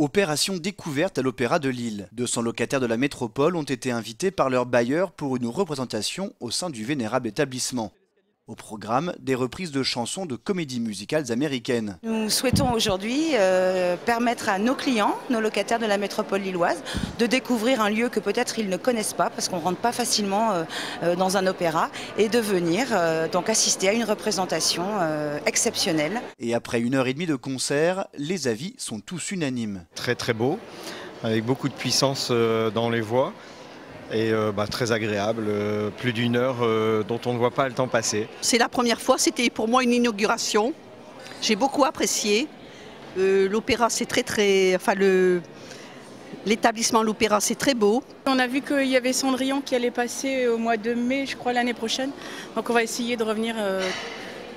Opération découverte à l'Opéra de Lille. 200 locataires de la métropole ont été invités par leur bailleur pour une représentation au sein du vénérable établissement. Au programme, des reprises de chansons de comédies musicales américaines. Nous souhaitons aujourd'hui euh, permettre à nos clients, nos locataires de la métropole lilloise, de découvrir un lieu que peut-être ils ne connaissent pas parce qu'on ne rentre pas facilement euh, euh, dans un opéra et de venir donc assister à une représentation exceptionnelle. Et après une heure et demie de concert, les avis sont tous unanimes. Très très beau, avec beaucoup de puissance dans les voix et euh, bah, très agréable, euh, plus d'une heure euh, dont on ne voit pas le temps passer. C'est la première fois, c'était pour moi une inauguration. J'ai beaucoup apprécié. l'opéra, c'est très très. Enfin, le, l'établissement l'opéra, c'est très beau. On a vu qu'il y avait Cendrillon qui allait passer au mois de mai, je crois, l'année prochaine. Donc on va essayer de revenir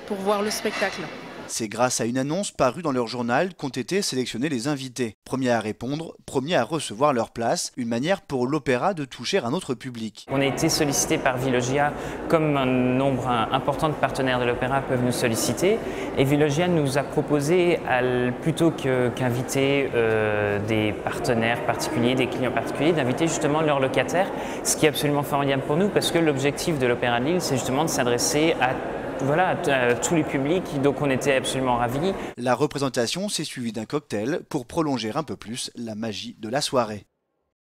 pour voir le spectacle. C'est grâce à une annonce parue dans leur journal qu'ont été sélectionnés les invités. Premiers à répondre, premiers à recevoir leur place, une manière pour l'opéra de toucher un autre public. On a été sollicité par Villogia, comme un nombre important de partenaires de l'opéra peuvent nous solliciter. Et Villogia nous a proposé, plutôt qu'inviter euh, des partenaires particuliers, des clients particuliers, d'inviter justement leurs locataires, ce qui est absolument formidable pour nous parce que l'objectif de l'Opéra de Lille, c'est justement de s'adresser à voilà, tous les publics, donc on était absolument ravis. La représentation s'est suivie d'un cocktail pour prolonger un peu plus la magie de la soirée.